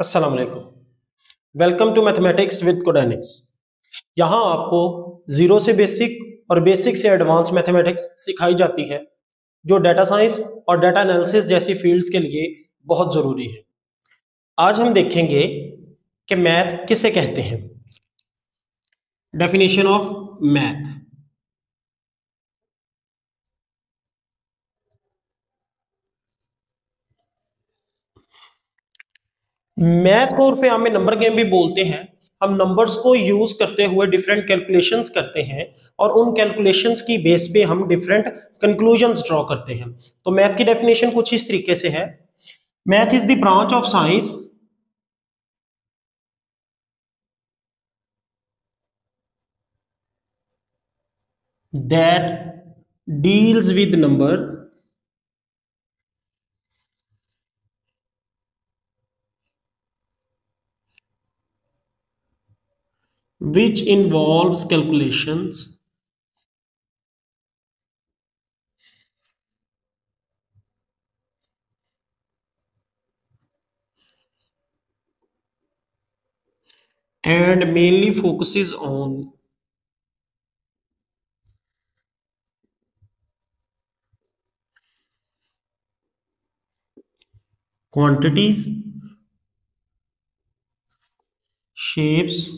वालेकुम welcome to mathematics with Codanics यहाँ आपको ज़ीरो से बेसिक और बेसिक से एडवांस मैथमेटिक्स सिखाई जाती है, जो डाटा साइंस और डाटा एनालिसिस जैसी फील्ड्स के लिए बहुत ज़रूरी है। आज हम देखेंगे कि मैथ किसे कहते हैं। डेफिनेशन ऑफ़ मैथ मैथ को उर्फ़ में नंबर गेम भी बोलते हैं। हम नंबर्स को यूज़ करते हुए डिफरेंट कैलकुलेशंस करते हैं और उन कैलकुलेशंस की बेस पे हम डिफरेंट कंक्लूजन्स ड्रॉ करते हैं। तो मैथ की डेफिनेशन कुछ इस तरीके से है। Math is the branch of science that deals with number. Which involves calculations. And mainly focuses on quantities shapes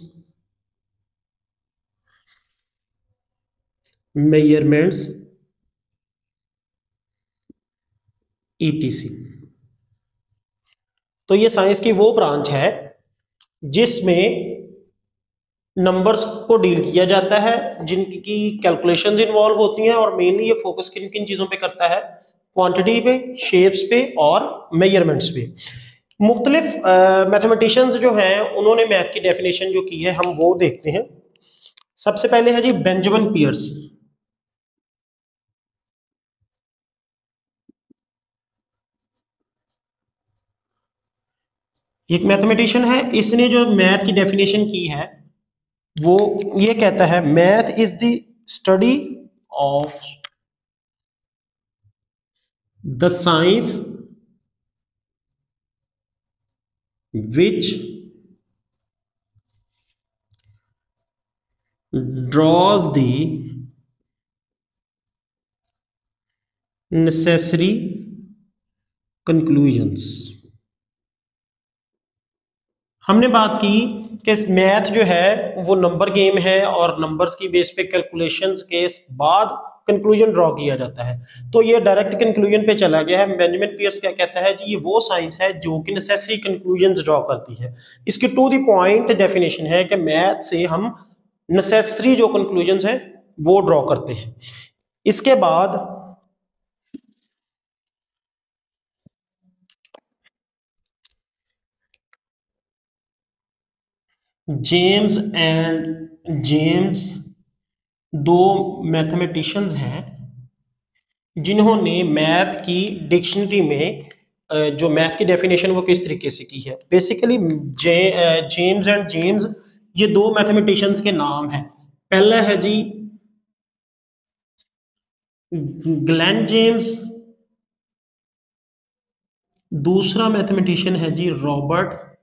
measurements etc तो ये साइंस की वो ब्रांच है, जिसमें नंबर्स को डील किया जाता है, जिनकी कैलकुलेशंस इन्वॉल्व होती हैं और मेनली ये फोकस किन किन चीज़ों पे करता है? क्वांटिटी पे शेप्स पे और मेजरमेंट्स पे। मुख्तलिफ़ मैथमेटिशियंस जो हैं, उन्होंने मैथ की डेफिनेशन जो की है, हम वो देखते हैं। सबसे पहले है जी बेंजामिन पियर्स एक मैथमेटिशियन है, इसने जो मैथ की डेफिनेशन की है, वो ये कहता है math is the study of the science which draws the necessary conclusions. हमने बात की कि मैथ जो है, वो नंबर गेम है और नंबर्स की बेस पे कैलकुलेशंस के बाद कंक्लूजन ड्रॉ किया जाता है। तो ये डायरेक्ट कंक्लूजन पे चला गया है। बेंजामिन पियर्स क्या कहता है कि ये वो साइंस है जो कि नेसेसरी कंक्लूजन ड्रॉ करती है। इसकी टू द पॉइंट डेफिनेशन है कि मैथ से हम नेसेसरी जो कंक्लूजन है, वो ड्रॉ करते हैं। इसके बाद जेम्स एंड जेम्स दो मैथमेटिशियंस हैं जिन्होंने मैथ की डिक्शनरी में जो मैथ की डेफिनेशन वो किस तरीके से की है। Basically J, James and James ये दो मैथमेटिशियंस के नाम हैं। पहला है जी ग्लैन जेम्स दूसरा मैथमेटिशियन है जी रॉबर्ट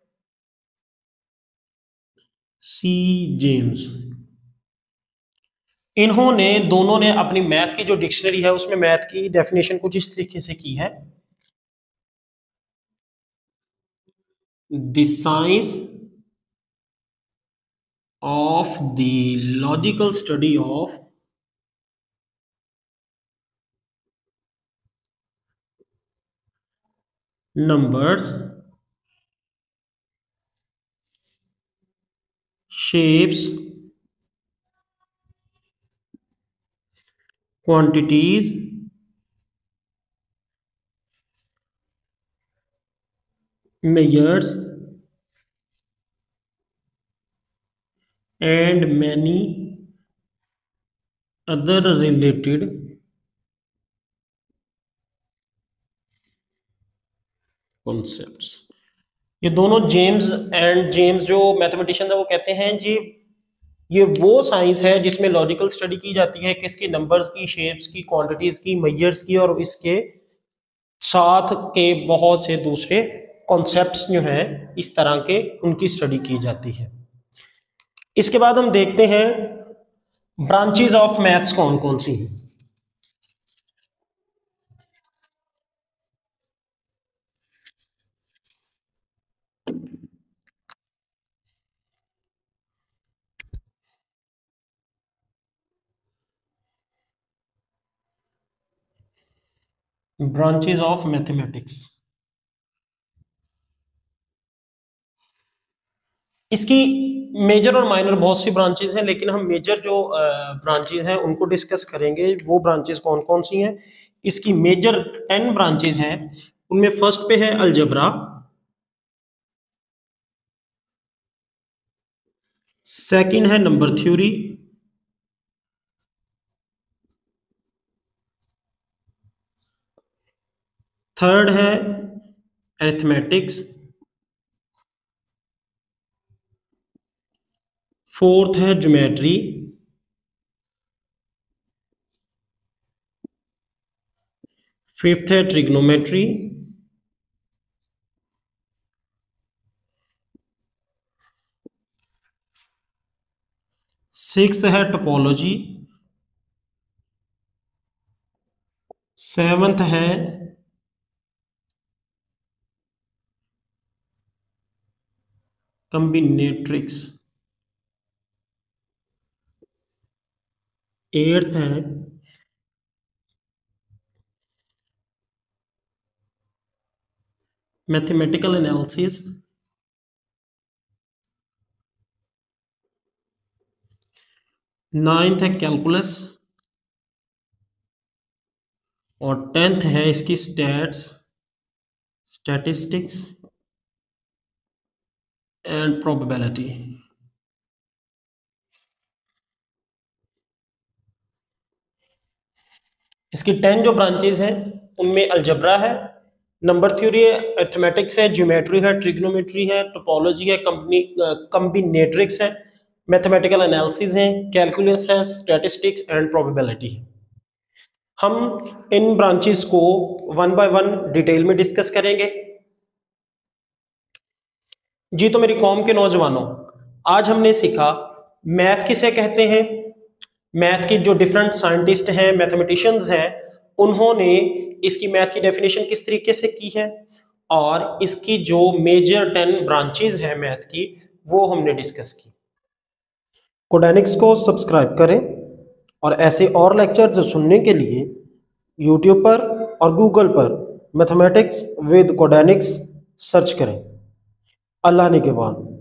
सी जेम्स। इन्होंने, दोनों ने अपनी मैथ की जो डिक्शनरी है, उसमें मैथ की डेफिनेशन कुछ इस तरीके से की है। The science of the logical study of numbers shapes quantities measures and many other related concepts ये दोनों जेम्स एंड जेम्स जो मैथमेटिशियन है, वो कहते हैं जी, ये वो साइंस है जिसमें लॉजिकल स्टडी की जाती है, किसकी नंबर्स की शेप्स की क्वांटिटीज की मैयर्स की और इसके साथ के बहुत से दूसरे कॉन्सेप्ट्स जो हैं, इस तरह के उनकी स्टडी की जाती है। इसके बाद हम देखते हैं ब्रांचेज ऑफ़ मैथ्स कौन कौन सी हैं। ब्रांचेज ऑफ़ मैथमेटिक्स इसकी मेजर और माइनर बहुत सी ब्रांचेज हैं, लेकिन हम मेजर जो ब्रांचेज हैं, उनको डिस्कस करेंगे। वो ब्रांचेज कौन कौन सी हैं? इसकी मेजर टेन ब्रांचेज हैं। उनमें फ़र्स्ट पे है अलजबरा सेकंड है नंबर थ्योरी थर्ड है एरिथमेटिक्स फोर्थ है ज्योमेट्री फिफ्थ है ट्रिग्नोमेट्री सिक्स है टोपोलॉजी सेवंथ है कम्बिनेट्रिक्स। एट्थ है। Mathematical analysis. नाइन्थ है कैलकुलस। और टेंथ है इसकी स्टैट्स। स्टैटिस्टिक्स। एंड प्रोबेबिलिटी इसकी टेन जो ब्रांचेज हैं, उनमें अलजबरा है नंबर थ्योरी है अर्थमेटिक्स है ज्योमेट्री है ट्रिग्नोमेट्री है टोपोलॉजी है कंपनी कम्बिनेट्रिक्स है मैथमेटिकल एनालिसिस है कैलकुलस है स्टैटिस्टिक्स एंड प्रोबेबिलिटी है। हम इन ब्रांचेस को वन बाय वन डिटेल में डिस्कस करेंगे। जी तो मेरी कौम के नौजवानों, आज हमने सीखा, मैथ किसे कहते हैं? मैथ के जो डिफरेंट साइंटिस्ट हैं मैथमेटिशियंस हैं, उन्होंने इसकी मैथ की डेफिनेशन किस तरीके से की है? और इसकी जो मेजर टेन ब्रांचेज हैं मैथ की, वो हमने डिस्कस की। कोडेनिक्स को सब्सक्राइब करें और ऐसे और लेक्चर्स सुनने के लिए यूट्यूब पर और गूगल पर मैथमेटिक्स विद कोडेनिक्स सर्च करें। अल्लाह ने के बाद।